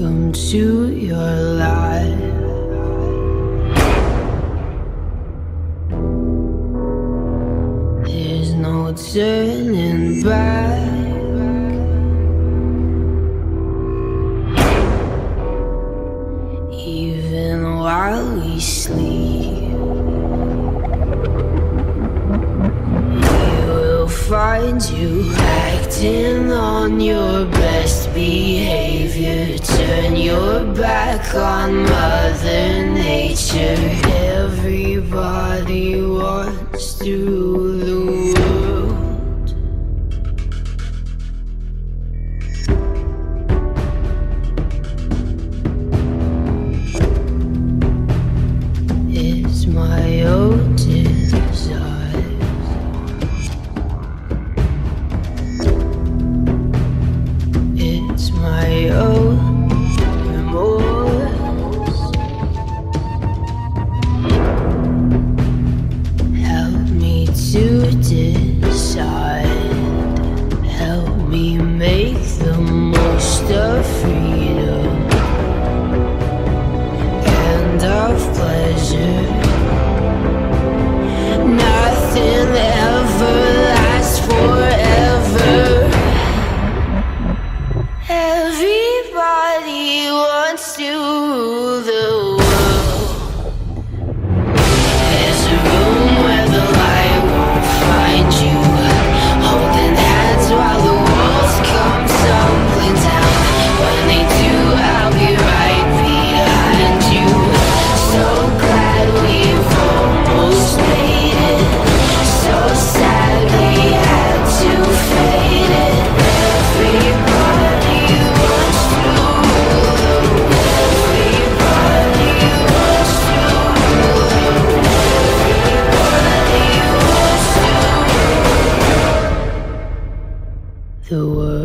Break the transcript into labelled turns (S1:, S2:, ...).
S1: Welcome to your life. There's no turning back. Find you acting on your best behavior. Turn your back on Mother Nature. Everybody wants to decide. the uh, world.